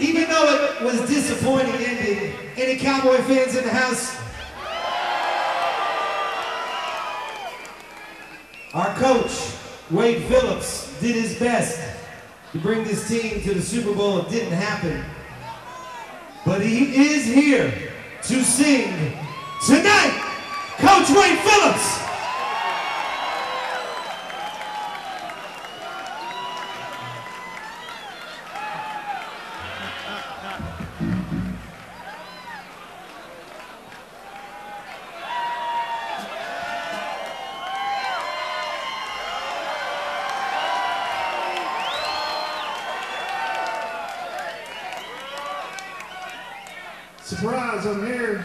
Even though it was disappointing ending, any Cowboy fans in the house? Our coach, Wade Phillips, did his best to bring this team to the Super Bowl. It didn't happen. But he is here to sing tonight. Coach Wade Phillips. Surprise, I'm here.